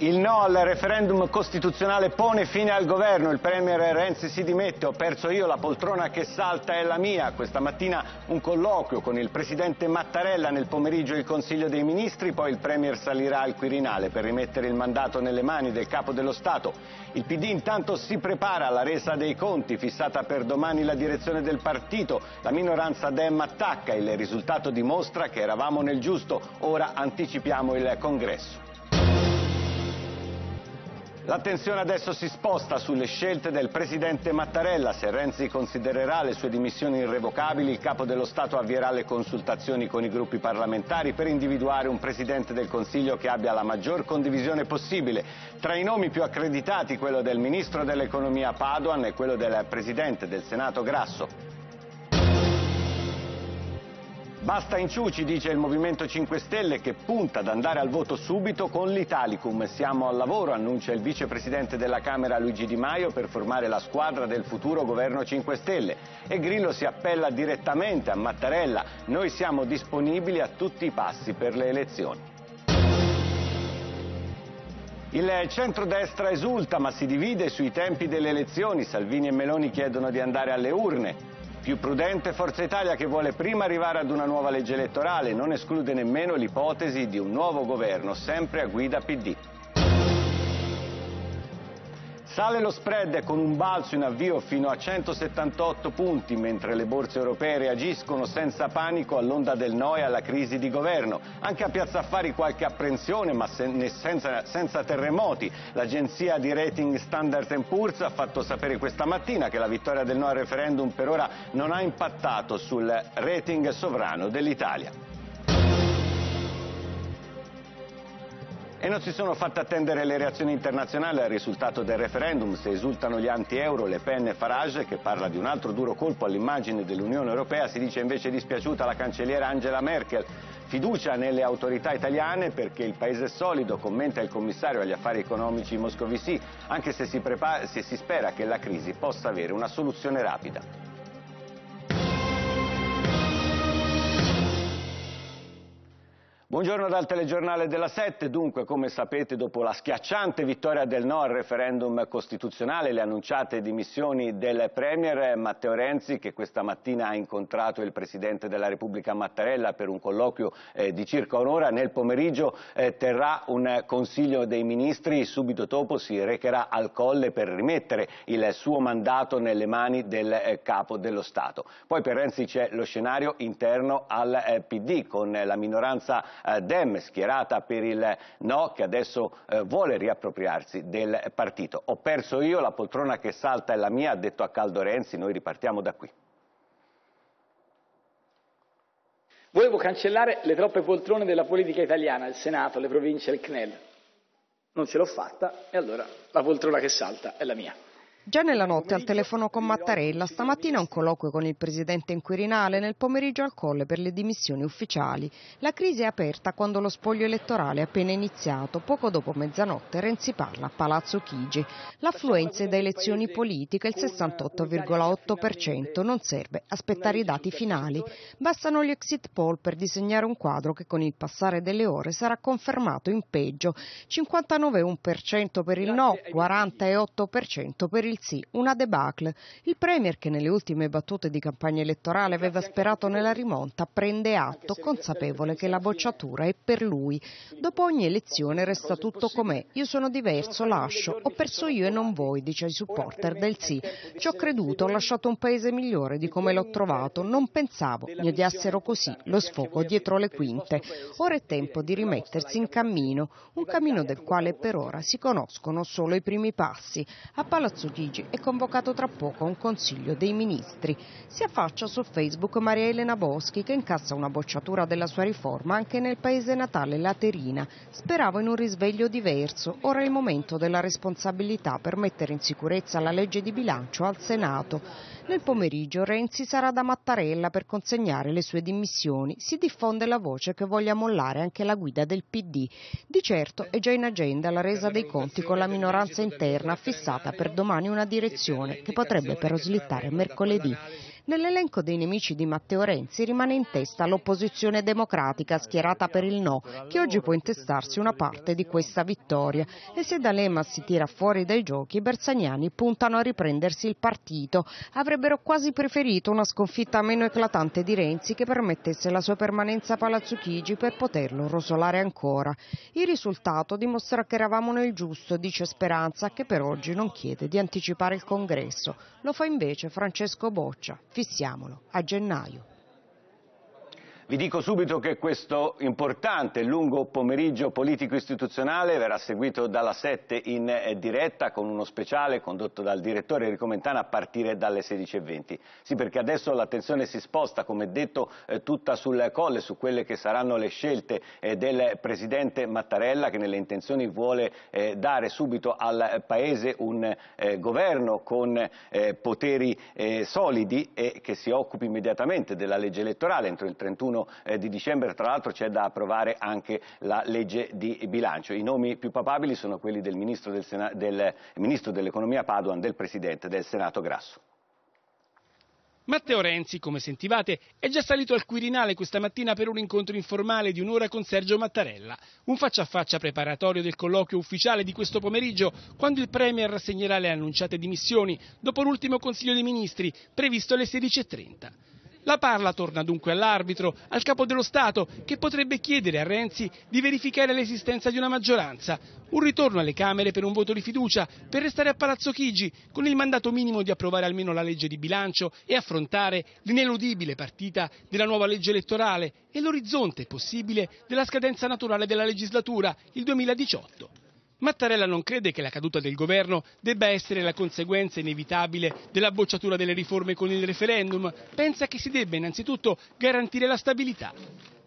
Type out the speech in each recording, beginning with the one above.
Il no al referendum costituzionale pone fine al governo, il premier Renzi si dimette, ho perso io, la poltrona che salta è la mia. Questa mattina un colloquio con il presidente Mattarella, nel pomeriggio il Consiglio dei Ministri, poi il premier salirà al Quirinale per rimettere il mandato nelle mani del capo dello Stato. Il PD intanto si prepara alla resa dei conti, fissata per domani la direzione del partito. La minoranza Dem attacca, il risultato dimostra che eravamo nel giusto, ora anticipiamo il congresso. L'attenzione adesso si sposta sulle scelte del presidente Mattarella. Se Renzi considererà le sue dimissioni irrevocabili, il capo dello Stato avvierà le consultazioni con i gruppi parlamentari per individuare un presidente del Consiglio che abbia la maggior condivisione possibile. Tra i nomi più accreditati quello del ministro dell'economia Padoan e quello del presidente del Senato Grasso. Basta inciuci, dice il Movimento 5 Stelle, che punta ad andare al voto subito con l'Italicum. Siamo al lavoro, annuncia il vicepresidente della Camera Luigi Di Maio per formare la squadra del futuro governo 5 Stelle. E Grillo si appella direttamente a Mattarella. Noi siamo disponibili a tutti i passi per le elezioni. Il centrodestra esulta ma si divide sui tempi delle elezioni. Salvini e Meloni chiedono di andare alle urne. Più prudente Forza Italia che vuole prima arrivare ad una nuova legge elettorale, non esclude nemmeno l'ipotesi di un nuovo governo, sempre a guida PD. Sale lo spread con un balzo in avvio fino a 178 punti, mentre le borse europee reagiscono senza panico all'onda del no e alla crisi di governo. Anche a Piazza Affari qualche apprensione, ma senza, senza terremoti. L'agenzia di rating Standard Poor's ha fatto sapere questa mattina che la vittoria del no al referendum per ora non ha impattato sul rating sovrano dell'Italia. E non si sono fatte attendere le reazioni internazionali al risultato del referendum, se esultano gli anti-euro, Le Pen e Farage, che parla di un altro duro colpo all'immagine dell'Unione Europea, si dice invece dispiaciuta la cancelliera Angela Merkel. Fiducia nelle autorità italiane perché il paese è solido, commenta il commissario agli affari economici Moscovici, anche se si, se si spera che la crisi possa avere una soluzione rapida. Buongiorno dal telegiornale della 7, dunque come sapete dopo la schiacciante vittoria del no al referendum costituzionale, le annunciate dimissioni del Premier Matteo Renzi che questa mattina ha incontrato il Presidente della Repubblica Mattarella per un colloquio eh, di circa un'ora, nel pomeriggio eh, terrà un Consiglio dei Ministri, subito dopo si recherà al Colle per rimettere il suo mandato nelle mani del eh, Capo dello Stato. Poi per Renzi c'è lo scenario interno al eh, PD con la minoranza Dem schierata per il no che adesso eh, vuole riappropriarsi del partito. Ho perso io, la poltrona che salta è la mia, ha detto a Caldo Renzi, noi ripartiamo da qui. Volevo cancellare le troppe poltrone della politica italiana, il Senato, le province il CNEL. Non ce l'ho fatta e allora la poltrona che salta è la mia. Già nella notte al telefono con Mattarella, stamattina un colloquio con il presidente in Quirinale, nel pomeriggio al colle per le dimissioni ufficiali. La crisi è aperta quando lo spoglio elettorale è appena iniziato. Poco dopo mezzanotte Renzi parla a Palazzo Chigi. L'affluenza è da elezioni politiche, il 68,8%. Non serve aspettare i dati finali. Bastano gli exit poll per disegnare un quadro che con il passare delle ore sarà confermato in peggio. 59,1% per il no, 48% per il il sì, una debacle. Il Premier, che nelle ultime battute di campagna elettorale aveva sperato nella rimonta, prende atto, consapevole che la bocciatura è per lui. Dopo ogni elezione resta tutto com'è. Io sono diverso, lascio. Ho perso io e non voi, dice ai supporter del sì. Ci ho creduto, ho lasciato un paese migliore di come l'ho trovato. Non pensavo mi odiassero così, lo sfogo dietro le quinte. Ora è tempo di rimettersi in cammino, un cammino del quale per ora si conoscono solo i primi passi. A Palazzo Chigi Parigi è convocato tra poco un Consiglio dei Ministri. Si affaccia su Facebook Maria Elena Boschi che incassa una bocciatura della sua riforma anche nel paese natale Laterina. Speravo in un risveglio diverso, ora è il momento della responsabilità per mettere in sicurezza la legge di bilancio al Senato. Nel pomeriggio Renzi sarà da Mattarella per consegnare le sue dimissioni. Si diffonde la voce che voglia mollare anche la guida del PD. Di certo è già in agenda la resa dei conti con la minoranza interna fissata per domani una direzione che potrebbe però slittare mercoledì. Nell'elenco dei nemici di Matteo Renzi rimane in testa l'opposizione democratica schierata per il no, che oggi può intestarsi una parte di questa vittoria. E se D'Alema si tira fuori dai giochi, i bersagnani puntano a riprendersi il partito. Avrebbero quasi preferito una sconfitta meno eclatante di Renzi che permettesse la sua permanenza a Palazzo Chigi per poterlo rosolare ancora. Il risultato dimostra che eravamo nel giusto, dice Speranza, che per oggi non chiede di anticipare il congresso. Lo fa invece Francesco Boccia. Fissiamolo a gennaio. Vi dico subito che questo importante lungo pomeriggio politico-istituzionale verrà seguito dalla 7 in eh, diretta con uno speciale condotto dal direttore Enrico Mentana a partire dalle 16.20. Sì, perché adesso l'attenzione si sposta, come detto, eh, tutta sul colle, su quelle che saranno le scelte eh, del Presidente Mattarella che nelle intenzioni vuole dare subito al Paese un governo con poteri solidi e che si occupi immediatamente della legge elettorale entro il 31 31 eh, di dicembre, tra l'altro c'è da approvare anche la legge di bilancio. I nomi più papabili sono quelli del Ministro, del del Ministro dell'Economia Paduan, del Presidente del Senato Grasso. Matteo Renzi, come sentivate, è già salito al Quirinale questa mattina per un incontro informale di un'ora con Sergio Mattarella, un faccia a faccia preparatorio del colloquio ufficiale di questo pomeriggio, quando il Premier rassegnerà le annunciate dimissioni dopo l'ultimo Consiglio dei Ministri, previsto alle 16.30. La parla torna dunque all'arbitro, al capo dello Stato, che potrebbe chiedere a Renzi di verificare l'esistenza di una maggioranza, un ritorno alle Camere per un voto di fiducia, per restare a Palazzo Chigi, con il mandato minimo di approvare almeno la legge di bilancio e affrontare l'ineludibile partita della nuova legge elettorale e l'orizzonte possibile della scadenza naturale della legislatura, il 2018. Mattarella non crede che la caduta del governo debba essere la conseguenza inevitabile della bocciatura delle riforme con il referendum, pensa che si debba innanzitutto garantire la stabilità.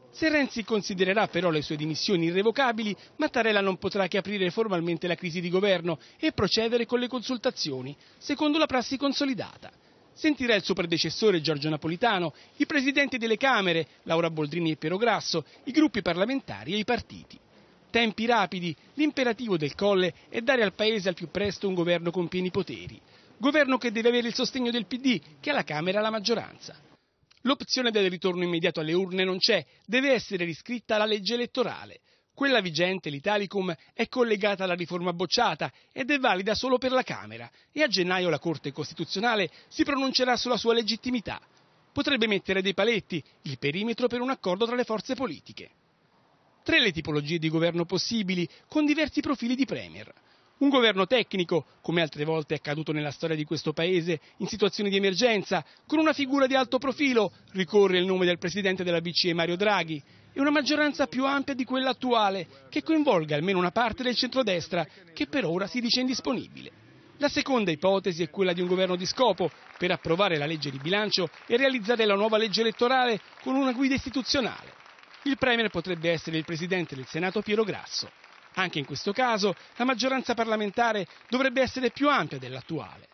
Se Renzi considererà però le sue dimissioni irrevocabili, Mattarella non potrà che aprire formalmente la crisi di governo e procedere con le consultazioni, secondo la prassi consolidata. Sentirà il suo predecessore Giorgio Napolitano, i presidenti delle Camere, Laura Boldrini e Piero Grasso, i gruppi parlamentari e i partiti tempi rapidi, l'imperativo del Colle è dare al Paese al più presto un governo con pieni poteri. Governo che deve avere il sostegno del PD, che alla Camera ha la maggioranza. L'opzione del ritorno immediato alle urne non c'è, deve essere riscritta la legge elettorale. Quella vigente, l'Italicum, è collegata alla riforma bocciata ed è valida solo per la Camera e a gennaio la Corte Costituzionale si pronuncerà sulla sua legittimità. Potrebbe mettere dei paletti, il perimetro per un accordo tra le forze politiche. Tre le tipologie di governo possibili, con diversi profili di Premier. Un governo tecnico, come altre volte è accaduto nella storia di questo Paese, in situazioni di emergenza, con una figura di alto profilo, ricorre il nome del Presidente della BCE Mario Draghi, e una maggioranza più ampia di quella attuale, che coinvolga almeno una parte del centrodestra, che per ora si dice indisponibile. La seconda ipotesi è quella di un governo di scopo, per approvare la legge di bilancio e realizzare la nuova legge elettorale con una guida istituzionale. Il Premier potrebbe essere il Presidente del Senato Piero Grasso. Anche in questo caso la maggioranza parlamentare dovrebbe essere più ampia dell'attuale.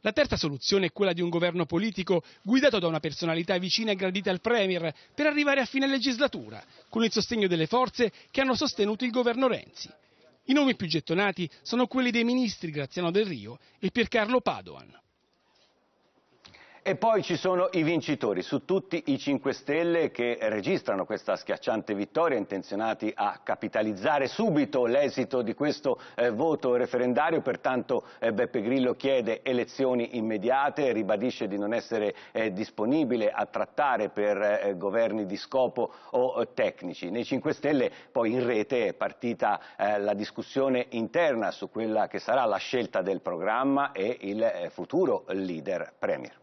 La terza soluzione è quella di un governo politico guidato da una personalità vicina e gradita al Premier per arrivare a fine legislatura, con il sostegno delle forze che hanno sostenuto il governo Renzi. I nomi più gettonati sono quelli dei ministri Graziano Del Rio e Piercarlo Padoan. E poi ci sono i vincitori, su tutti i 5 Stelle che registrano questa schiacciante vittoria, intenzionati a capitalizzare subito l'esito di questo eh, voto referendario, pertanto eh, Beppe Grillo chiede elezioni immediate, ribadisce di non essere eh, disponibile a trattare per eh, governi di scopo o eh, tecnici. Nei 5 Stelle poi in rete è partita eh, la discussione interna su quella che sarà la scelta del programma e il futuro leader Premier.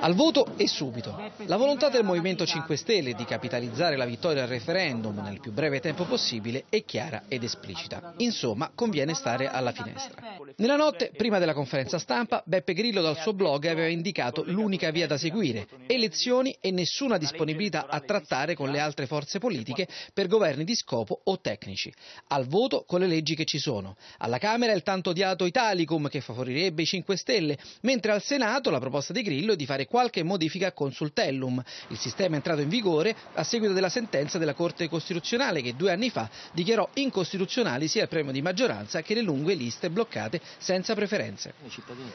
Al voto e subito. La volontà del Movimento 5 Stelle di capitalizzare la vittoria al referendum nel più breve tempo possibile è chiara ed esplicita. Insomma, conviene stare alla finestra. Nella notte, prima della conferenza stampa, Beppe Grillo dal suo blog aveva indicato l'unica via da seguire, elezioni e nessuna disponibilità a trattare con le altre forze politiche per governi di scopo o tecnici. Al voto con le leggi che ci sono. Alla Camera il tanto odiato Italicum che favorirebbe i 5 Stelle, mentre al Senato la proposta di Grillo è di fare qualche modifica a consultellum. Il sistema è entrato in vigore a seguito della sentenza della Corte Costituzionale che due anni fa dichiarò incostituzionali sia il premio di maggioranza che le lunghe liste bloccate senza preferenze.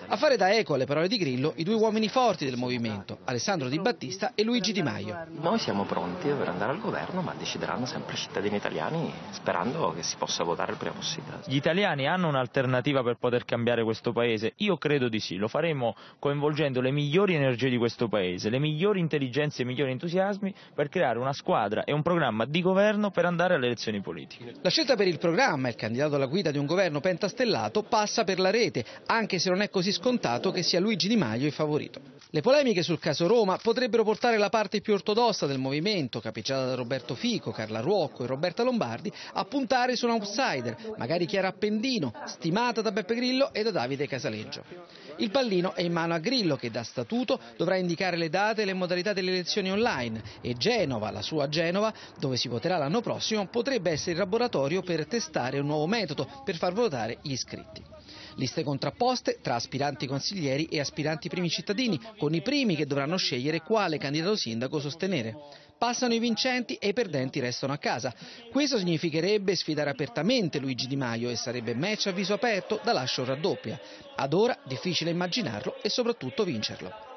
A fare da eco alle parole di Grillo i due uomini forti del movimento, Alessandro Di Battista e Luigi Di Maio. Noi siamo pronti per andare al governo, ma decideranno sempre i cittadini italiani, sperando che si possa votare il prima possibile. Gli italiani hanno un'alternativa per poter cambiare questo paese? Io credo di sì, lo faremo coinvolgendo le migliori energie di questo paese, le migliori intelligenze e i migliori entusiasmi per creare una squadra e un programma di governo per andare alle elezioni politiche. La scelta per il programma, il candidato alla guida di un governo pentastellato, passa per la rete, anche se non è così scontato che sia Luigi Di Maio il favorito. Le polemiche sul caso Roma potrebbero portare la parte più ortodossa del movimento, capeggiata da Roberto Fico, Carla Ruocco e Roberta Lombardi, a puntare su un outsider, magari Chiara Appendino, stimata da Beppe Grillo e da Davide Casaleggio. Il pallino è in mano a Grillo che da statuto dovrà indicare le date e le modalità delle elezioni online e Genova, la sua Genova, dove si voterà l'anno prossimo, potrebbe essere il laboratorio per testare un nuovo metodo per far votare gli iscritti. Liste contrapposte tra aspiranti consiglieri e aspiranti primi cittadini, con i primi che dovranno scegliere quale candidato sindaco sostenere. Passano i vincenti e i perdenti restano a casa. Questo significherebbe sfidare apertamente Luigi Di Maio e sarebbe match a viso aperto da lascio raddoppia. Ad ora difficile immaginarlo e soprattutto vincerlo.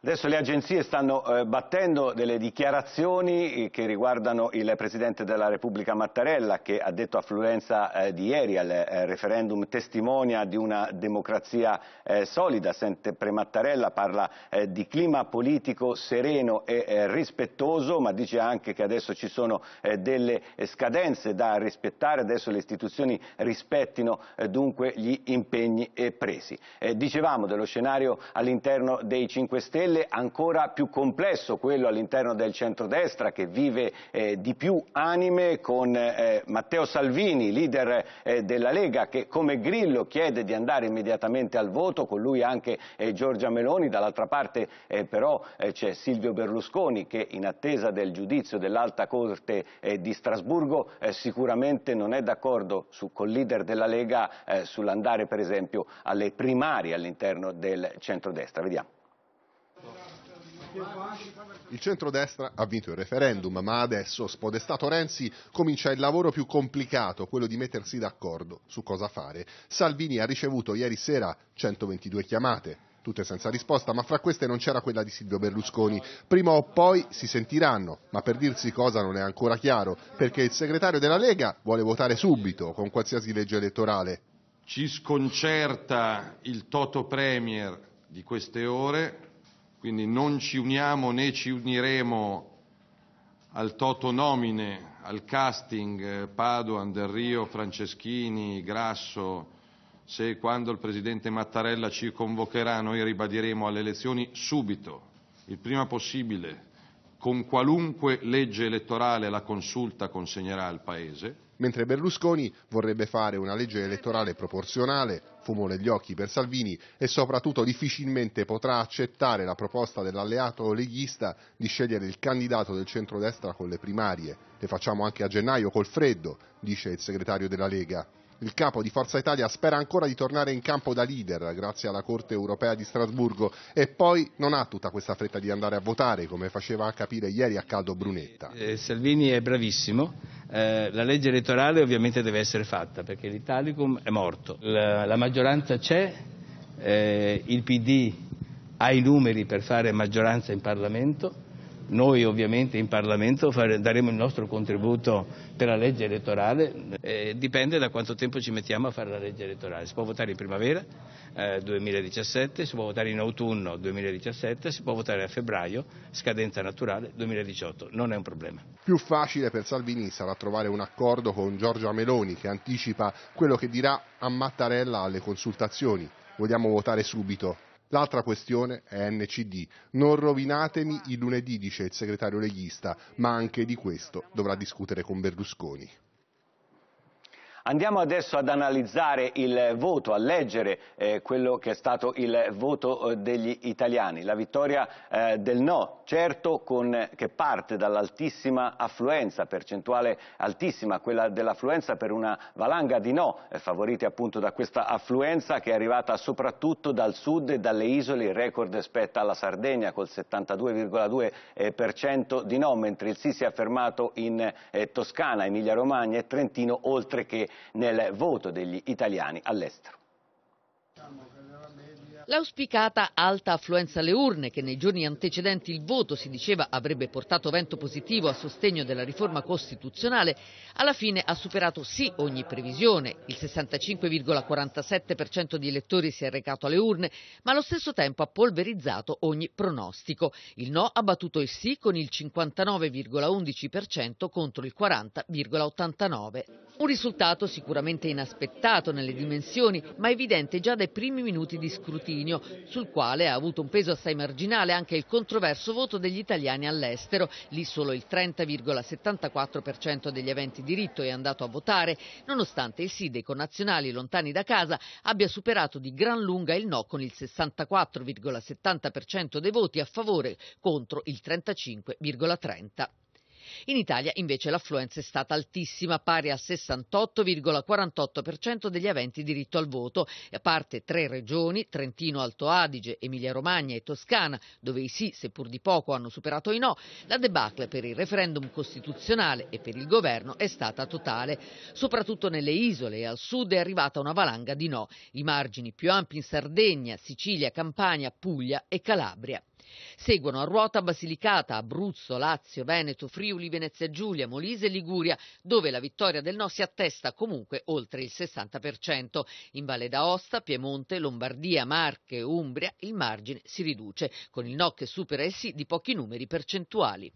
Adesso le agenzie stanno eh, battendo delle dichiarazioni eh, che riguardano il Presidente della Repubblica Mattarella che ha detto affluenza eh, di ieri al eh, referendum testimonia di una democrazia eh, solida, sempre Mattarella parla eh, di clima politico sereno e rispettoso ma dice anche che adesso ci sono delle scadenze da rispettare, adesso le istituzioni rispettino dunque gli impegni presi. dicevamo dello scenario all'interno dei 5 Stelle Stelle ancora più complesso quello all'interno del centrodestra che vive eh, di più anime con eh, Matteo Salvini, leader eh, della Lega, che come Grillo chiede di andare immediatamente al voto, con lui anche eh, Giorgia Meloni, dall'altra parte eh, però eh, c'è Silvio Berlusconi che in attesa del giudizio dell'Alta Corte di Strasburgo sicuramente non è d'accordo col leader della Lega sull'andare per esempio alle primarie all'interno del centrodestra. Vediamo. Il centrodestra ha vinto il referendum, ma adesso, spodestato Renzi, comincia il lavoro più complicato, quello di mettersi d'accordo su cosa fare. Salvini ha ricevuto ieri sera 122 chiamate, tutte senza risposta, ma fra queste non c'era quella di Silvio Berlusconi. Prima o poi si sentiranno, ma per dirsi cosa non è ancora chiaro, perché il segretario della Lega vuole votare subito, con qualsiasi legge elettorale. Ci sconcerta il Toto Premier di queste ore, quindi non ci uniamo né ci uniremo al toto nomine, al casting eh, Padoan, Del Rio, Franceschini, Grasso, se quando il Presidente Mattarella ci convocherà noi ribadiremo alle elezioni subito, il prima possibile, con qualunque legge elettorale la consulta consegnerà al Paese, mentre Berlusconi vorrebbe fare una legge elettorale proporzionale, fumo negli occhi per Salvini e soprattutto difficilmente potrà accettare la proposta dell'alleato leghista di scegliere il candidato del centrodestra con le primarie. Le facciamo anche a gennaio col freddo, dice il segretario della Lega. Il capo di Forza Italia spera ancora di tornare in campo da leader grazie alla Corte europea di Strasburgo. E poi non ha tutta questa fretta di andare a votare come faceva capire ieri a caldo Brunetta. Eh, Salvini è bravissimo, eh, la legge elettorale ovviamente deve essere fatta perché l'Italicum è morto, la, la maggioranza c'è, eh, il PD ha i numeri per fare maggioranza in Parlamento, noi ovviamente in Parlamento fare, daremo il nostro contributo per la legge elettorale, eh, dipende da quanto tempo ci mettiamo a fare la legge elettorale. Si può votare in primavera eh, 2017, si può votare in autunno 2017, si può votare a febbraio, scadenza naturale 2018, non è un problema. Più facile per Salvini sarà trovare un accordo con Giorgia Meloni che anticipa quello che dirà a Mattarella alle consultazioni. Vogliamo votare subito. L'altra questione è NCD. Non rovinatemi il lunedì, dice il segretario leghista, ma anche di questo dovrà discutere con Berlusconi. Andiamo adesso ad analizzare il voto, a leggere eh, quello che è stato il voto eh, degli italiani. La vittoria eh, del no, certo con, che parte dall'altissima affluenza, percentuale altissima, quella dell'affluenza per una valanga di no, eh, favoriti appunto da questa affluenza che è arrivata soprattutto dal sud e dalle isole, il record spetta alla Sardegna col 72,2% di no, mentre il sì si è affermato in eh, Toscana, Emilia Romagna e Trentino, oltre che nel voto degli italiani all'estero. L'auspicata alta affluenza alle urne, che nei giorni antecedenti il voto si diceva avrebbe portato vento positivo a sostegno della riforma costituzionale, alla fine ha superato sì ogni previsione. Il 65,47% di elettori si è recato alle urne, ma allo stesso tempo ha polverizzato ogni pronostico. Il no ha battuto il sì con il 59,11% contro il 40,89%. Un risultato sicuramente inaspettato nelle dimensioni, ma evidente già dai primi minuti di scrutinio scrutinio, sul quale ha avuto un peso assai marginale anche il controverso voto degli italiani all'estero. Lì solo il 30,74% degli aventi diritto è andato a votare, nonostante il sì dei connazionali lontani da casa abbia superato di gran lunga il no con il 64,70% dei voti a favore contro il 35,30%. In Italia invece l'affluenza è stata altissima, pari al 68,48% degli aventi diritto al voto, a parte tre regioni, Trentino, Alto Adige, Emilia Romagna e Toscana, dove i sì, seppur di poco, hanno superato i no, la debacle per il referendum costituzionale e per il governo è stata totale. Soprattutto nelle isole e al sud è arrivata una valanga di no, i margini più ampi in Sardegna, Sicilia, Campania, Puglia e Calabria. Seguono a ruota Basilicata, Abruzzo, Lazio, Veneto, Friuli, Venezia Giulia, Molise e Liguria, dove la vittoria del no si attesta comunque oltre il 60%. In Valle d'Aosta, Piemonte, Lombardia, Marche, Umbria il margine si riduce, con il no che supera il sì di pochi numeri percentuali.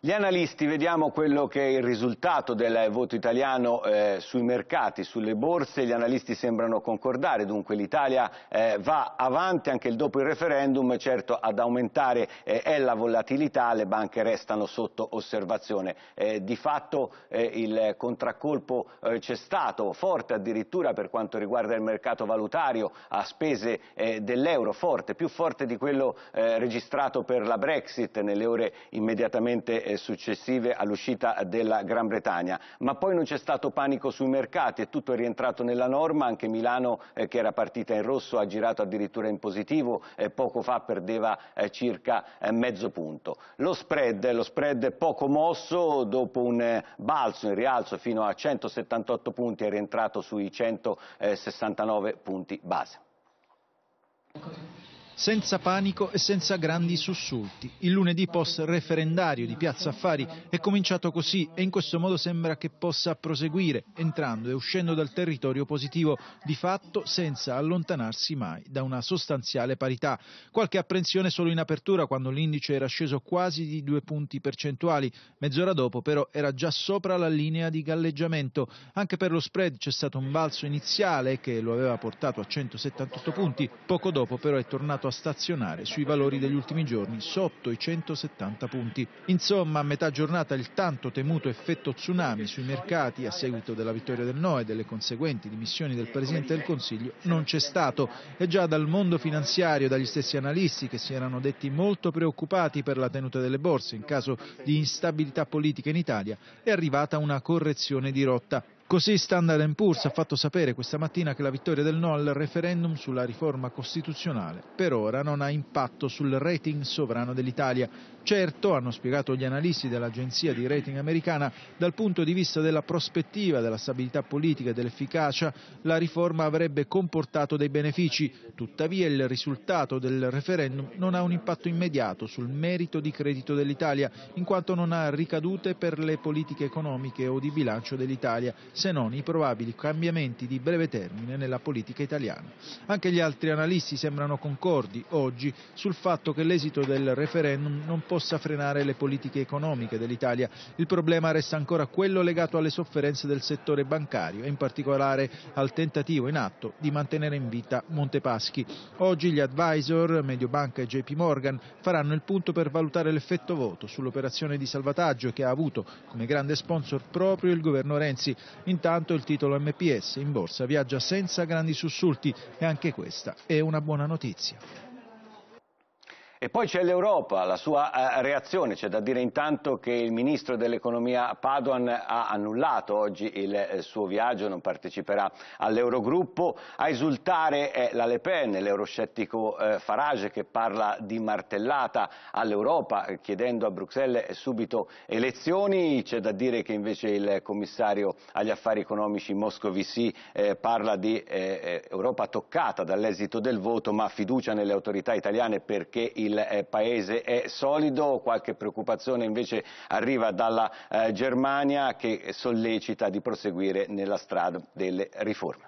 Gli analisti, vediamo quello che è il risultato del voto italiano eh, sui mercati, sulle borse, gli analisti sembrano concordare, dunque l'Italia eh, va avanti anche dopo il referendum, certo ad aumentare eh, è la volatilità, le banche restano sotto osservazione. Eh, di fatto eh, il contraccolpo eh, c'è stato, forte addirittura per quanto riguarda il mercato valutario, a spese dell'euro, forte, più forte di quello registrato per la Brexit nelle ore immediatamente successive all'uscita della Gran Bretagna, ma poi non c'è stato panico sui mercati, è tutto rientrato nella norma, anche Milano eh, che era partita in rosso ha girato addirittura in positivo, eh, poco fa perdeva eh, circa eh, mezzo punto. Lo spread, lo spread poco mosso, dopo un eh, balzo in rialzo fino a 178 punti è rientrato sui 169 punti base senza panico e senza grandi sussulti. Il lunedì post-referendario di Piazza Affari è cominciato così e in questo modo sembra che possa proseguire, entrando e uscendo dal territorio positivo, di fatto senza allontanarsi mai da una sostanziale parità. Qualche apprensione solo in apertura quando l'indice era sceso quasi di due punti percentuali, mezz'ora dopo però era già sopra la linea di galleggiamento. Anche per lo spread c'è stato un balzo iniziale che lo aveva portato a 178 punti, poco dopo però è tornato a stazionare sui valori degli ultimi giorni sotto i 170 punti. Insomma, a metà giornata il tanto temuto effetto tsunami sui mercati a seguito della vittoria del no e delle conseguenti dimissioni del Presidente del Consiglio non c'è stato e già dal mondo finanziario, dagli stessi analisti che si erano detti molto preoccupati per la tenuta delle borse in caso di instabilità politica in Italia, è arrivata una correzione di rotta. Così Standard Poor's ha fatto sapere questa mattina che la vittoria del no al referendum sulla riforma costituzionale per ora non ha impatto sul rating sovrano dell'Italia. Certo, hanno spiegato gli analisti dell'agenzia di rating americana, dal punto di vista della prospettiva, della stabilità politica e dell'efficacia, la riforma avrebbe comportato dei benefici. Tuttavia il risultato del referendum non ha un impatto immediato sul merito di credito dell'Italia, in quanto non ha ricadute per le politiche economiche o di bilancio dell'Italia se non i probabili cambiamenti di breve termine nella politica italiana. Anche gli altri analisti sembrano concordi oggi sul fatto che l'esito del referendum non possa frenare le politiche economiche dell'Italia. Il problema resta ancora quello legato alle sofferenze del settore bancario e in particolare al tentativo in atto di mantenere in vita Montepaschi. Oggi gli advisor Mediobanca e JP Morgan faranno il punto per valutare l'effetto voto sull'operazione di salvataggio che ha avuto come grande sponsor proprio il governo Renzi. Intanto il titolo MPS in borsa viaggia senza grandi sussulti e anche questa è una buona notizia. E poi c'è l'Europa, la sua eh, reazione, c'è da dire intanto che il ministro dell'economia Padoan ha annullato oggi il eh, suo viaggio, non parteciperà all'Eurogruppo, a esultare è la Le Pen, l'euroscettico eh, Farage che parla di martellata all'Europa chiedendo a Bruxelles subito elezioni, c'è da dire che invece il commissario agli affari economici Moscovici parla di Europa toccata dall'esito del voto ma fiducia nelle autorità italiane perché il il eh, paese è solido, qualche preoccupazione invece arriva dalla eh, Germania che sollecita di proseguire nella strada delle riforme.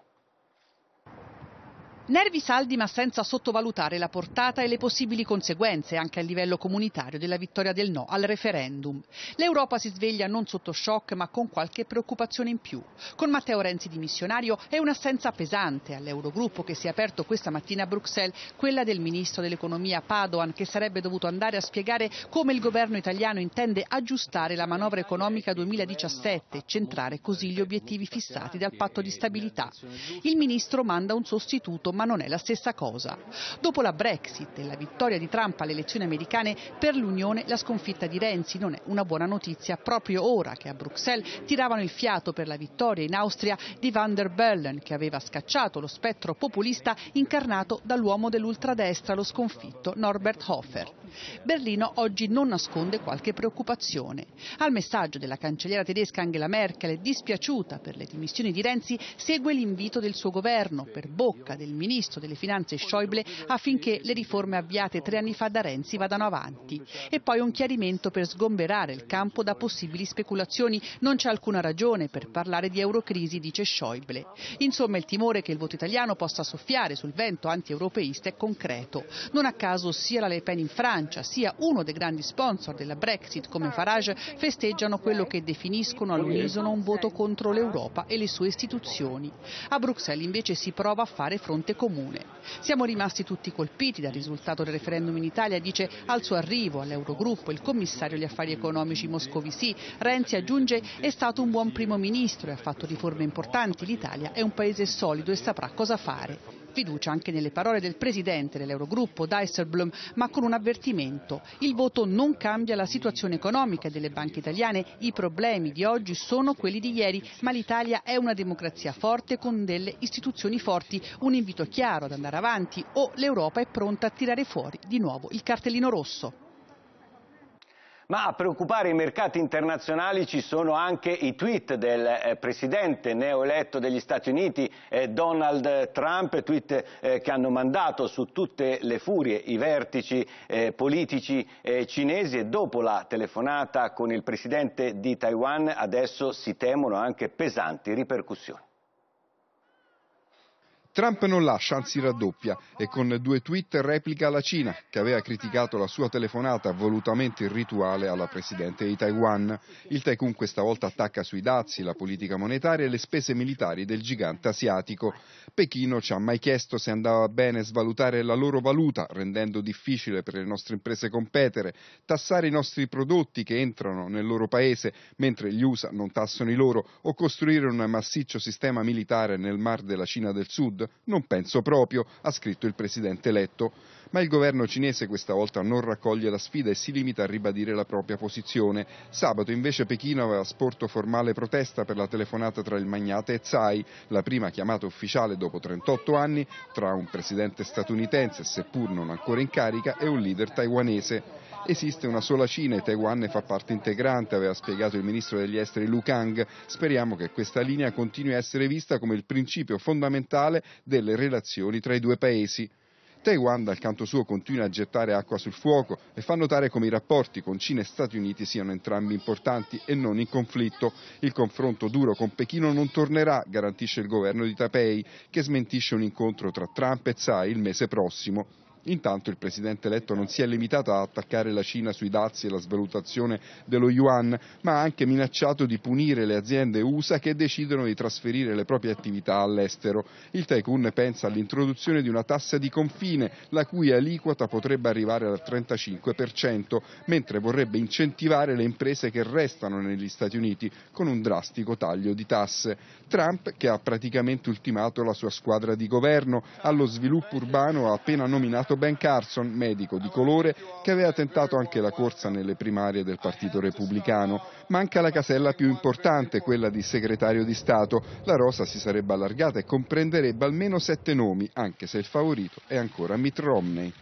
Nervi saldi ma senza sottovalutare la portata e le possibili conseguenze anche a livello comunitario della vittoria del no al referendum. L'Europa si sveglia non sotto shock ma con qualche preoccupazione in più. Con Matteo Renzi dimissionario e un'assenza pesante all'Eurogruppo che si è aperto questa mattina a Bruxelles, quella del ministro dell'economia Padoan che sarebbe dovuto andare a spiegare come il governo italiano intende aggiustare la manovra economica 2017 e centrare così gli obiettivi fissati dal patto di stabilità. Il ministro manda un sostituto ma non è la stessa cosa. Dopo la Brexit e la vittoria di Trump alle elezioni americane, per l'Unione la sconfitta di Renzi non è una buona notizia proprio ora che a Bruxelles tiravano il fiato per la vittoria in Austria di Van der Bellen, che aveva scacciato lo spettro populista incarnato dall'uomo dell'ultradestra, lo sconfitto Norbert Hofer. Berlino oggi non nasconde qualche preoccupazione. Al messaggio della cancelliera tedesca Angela Merkel, dispiaciuta per le dimissioni di Renzi, segue l'invito del suo governo, per bocca del ministro delle finanze Schäuble, affinché le riforme avviate tre anni fa da Renzi vadano avanti. E poi un chiarimento per sgomberare il campo da possibili speculazioni. Non c'è alcuna ragione per parlare di eurocrisi, dice Schäuble. Insomma, il timore che il voto italiano possa soffiare sul vento anti-europeista è concreto. Non a caso sia la Le Pen in Francia Francia sia uno dei grandi sponsor della Brexit come Farage festeggiano quello che definiscono all'unisono un voto contro l'Europa e le sue istituzioni. A Bruxelles invece si prova a fare fronte comune. Siamo rimasti tutti colpiti dal risultato del referendum in Italia, dice al suo arrivo all'Eurogruppo il commissario agli affari economici Moscovici. Renzi aggiunge è stato un buon primo ministro e ha fatto riforme importanti. L'Italia è un paese solido e saprà cosa fare. Fiducia anche nelle parole del presidente dell'Eurogruppo, Dijsselbloem, ma con un avvertimento. Il voto non cambia la situazione economica delle banche italiane, i problemi di oggi sono quelli di ieri, ma l'Italia è una democrazia forte con delle istituzioni forti. Un invito chiaro ad andare avanti o l'Europa è pronta a tirare fuori di nuovo il cartellino rosso. Ma a preoccupare i mercati internazionali ci sono anche i tweet del eh, presidente neoeletto degli Stati Uniti eh, Donald Trump, tweet eh, che hanno mandato su tutte le furie i vertici eh, politici eh, cinesi e dopo la telefonata con il presidente di Taiwan adesso si temono anche pesanti ripercussioni. Trump non lascia, anzi raddoppia, e con due tweet replica la Cina, che aveva criticato la sua telefonata volutamente irrituale alla Presidente di Taiwan. Il Tycoon questa volta attacca sui dazi, la politica monetaria e le spese militari del gigante asiatico. Pechino ci ha mai chiesto se andava bene svalutare la loro valuta, rendendo difficile per le nostre imprese competere, tassare i nostri prodotti che entrano nel loro paese mentre gli USA non tassano i loro, o costruire un massiccio sistema militare nel Mar della Cina del Sud non penso proprio, ha scritto il presidente eletto. Ma il governo cinese questa volta non raccoglie la sfida e si limita a ribadire la propria posizione. Sabato invece Pechino aveva sporto formale protesta per la telefonata tra il magnate e Tsai, la prima chiamata ufficiale dopo 38 anni tra un presidente statunitense, seppur non ancora in carica, e un leader taiwanese. Esiste una sola Cina e Taiwan ne fa parte integrante, aveva spiegato il ministro degli esteri Lu Kang. Speriamo che questa linea continui a essere vista come il principio fondamentale delle relazioni tra i due paesi. Taiwan dal canto suo continua a gettare acqua sul fuoco e fa notare come i rapporti con Cina e Stati Uniti siano entrambi importanti e non in conflitto. Il confronto duro con Pechino non tornerà, garantisce il governo di Taipei, che smentisce un incontro tra Trump e Tsai il mese prossimo. Intanto il presidente eletto non si è limitato a attaccare la Cina sui dazi e la svalutazione dello yuan, ma ha anche minacciato di punire le aziende USA che decidono di trasferire le proprie attività all'estero. Il tycoon pensa all'introduzione di una tassa di confine, la cui aliquota potrebbe arrivare al 35%, mentre vorrebbe incentivare le imprese che restano negli Stati Uniti con un drastico taglio di tasse. Trump, che ha praticamente ultimato la sua squadra di governo, allo sviluppo urbano ha appena nominato candidato Ben Carson, medico di colore, che aveva tentato anche la corsa nelle primarie del Partito Repubblicano. Manca la casella più importante, quella di segretario di Stato. La rosa si sarebbe allargata e comprenderebbe almeno sette nomi, anche se il favorito è ancora Mitt Romney.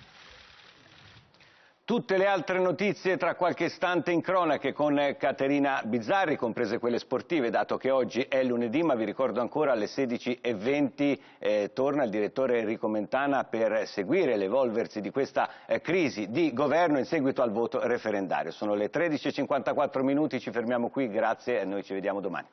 Tutte le altre notizie tra qualche istante in cronache con Caterina Bizzarri, comprese quelle sportive, dato che oggi è lunedì, ma vi ricordo ancora alle 16.20 eh, torna il direttore Enrico Mentana per seguire l'evolversi di questa eh, crisi di governo in seguito al voto referendario. Sono le 13.54 minuti, ci fermiamo qui, grazie e noi ci vediamo domani.